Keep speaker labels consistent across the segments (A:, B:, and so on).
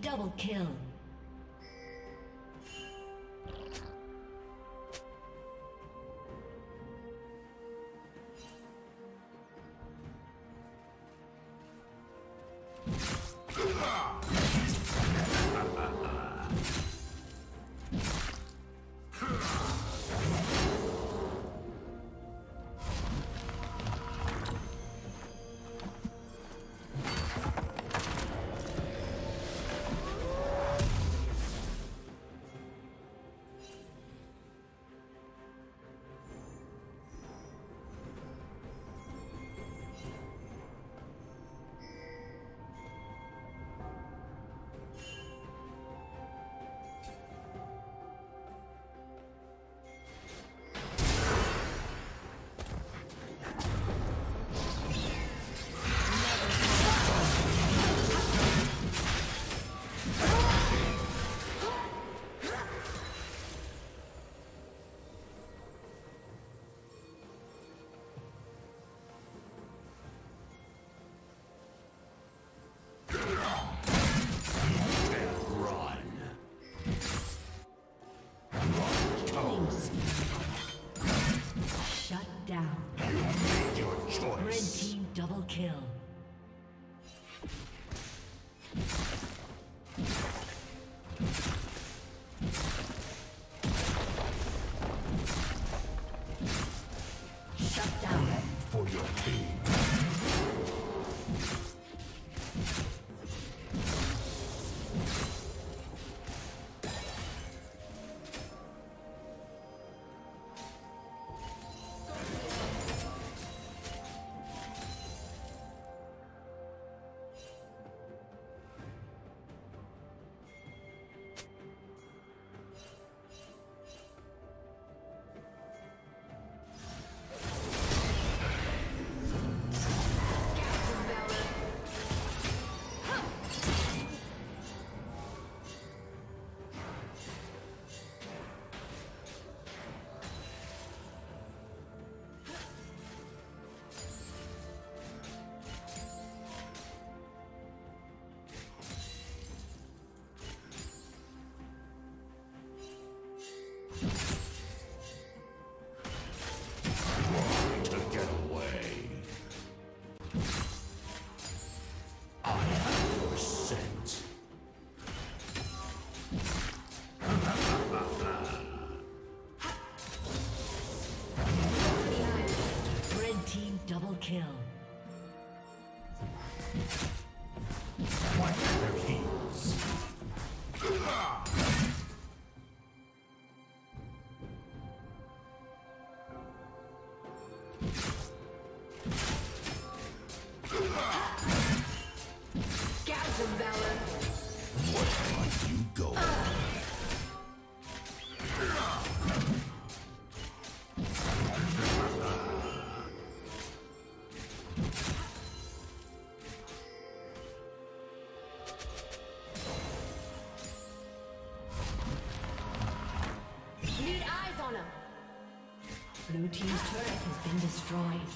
A: Double kill. Blue Team's turret has been destroyed.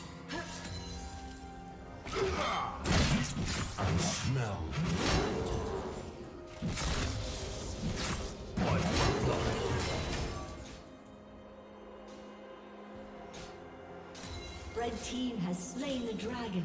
B: I smell.
A: Red Team has slain the dragon.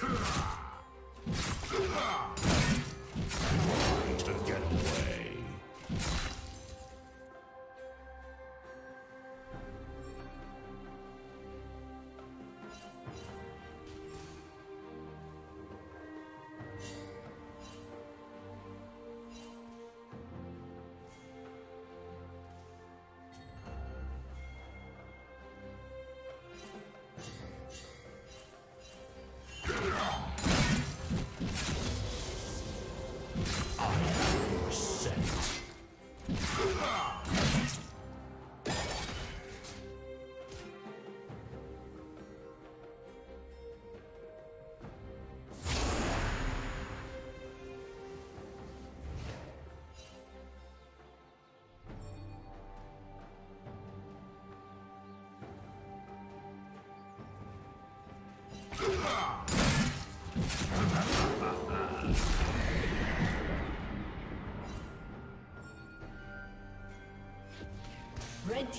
C: 흐아!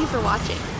C: You for watching.